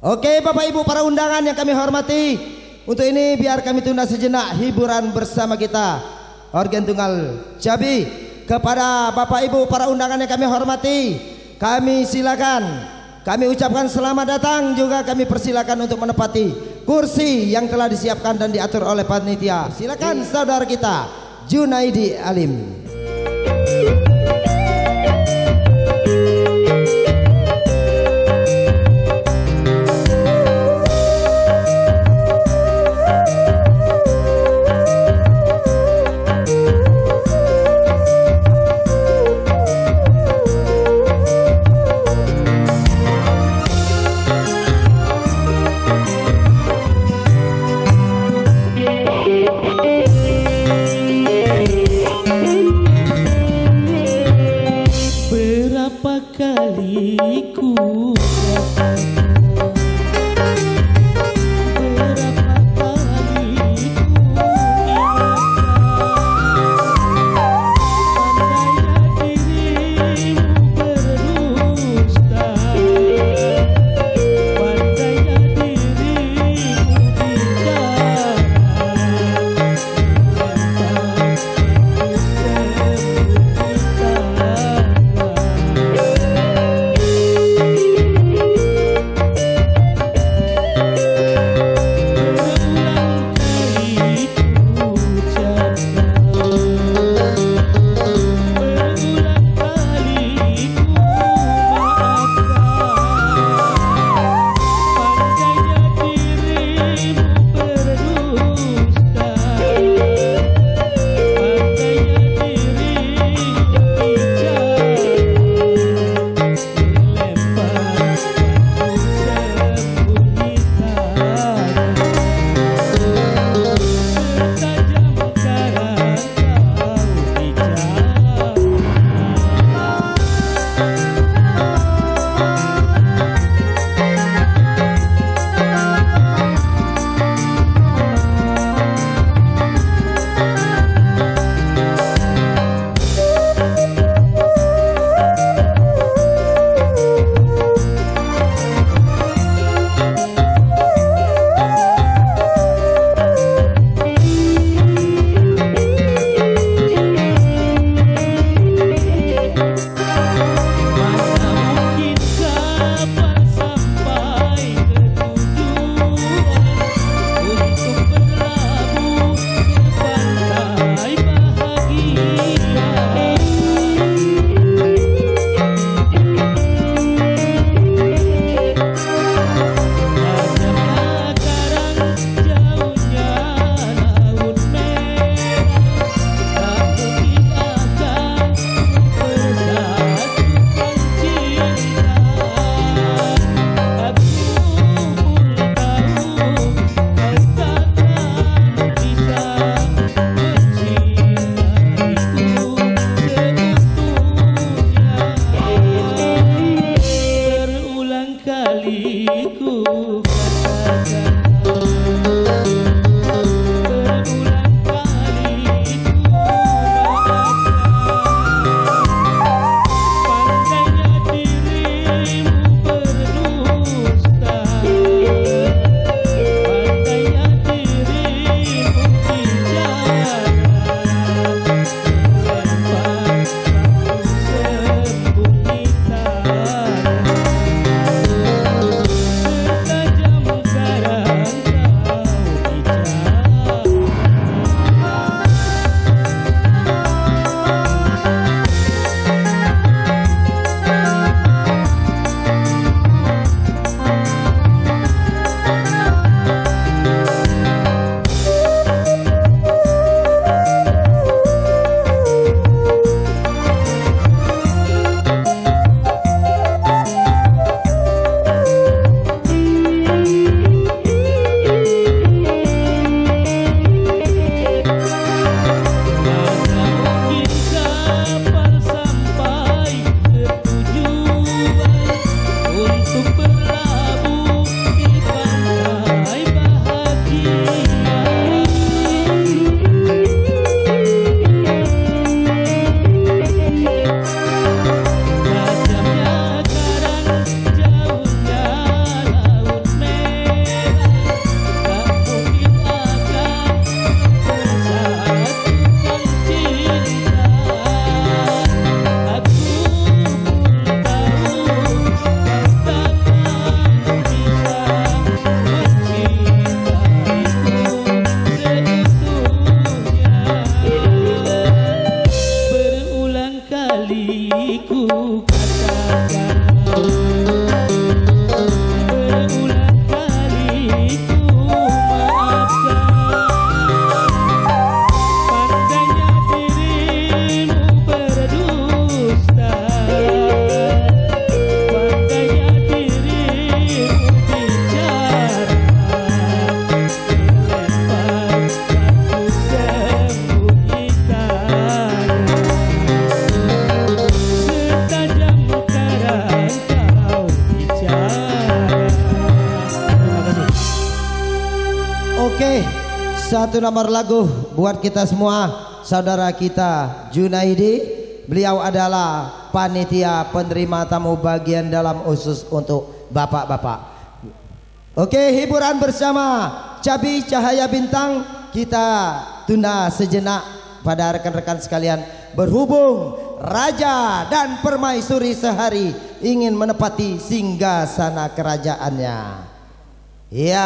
Oke Bapak Ibu para undangan yang kami hormati Untuk ini biar kami tunda sejenak hiburan bersama kita Organ Tunggal Jabi Kepada Bapak Ibu para undangan yang kami hormati Kami silakan Kami ucapkan selamat datang juga kami persilakan untuk menepati kursi yang telah disiapkan dan diatur oleh panitia. Silakan saudara kita Junaidi Alim. Thank you. Satu nomor lagu buat kita semua saudara kita Junaidi. Beliau adalah panitia penerima tamu bagian dalam usus untuk bapak-bapak. Oke hiburan bersama Cabi Cahaya Bintang. Kita tunda sejenak pada rekan-rekan sekalian. Berhubung raja dan permaisuri sehari ingin menepati singgah sana kerajaannya. Ya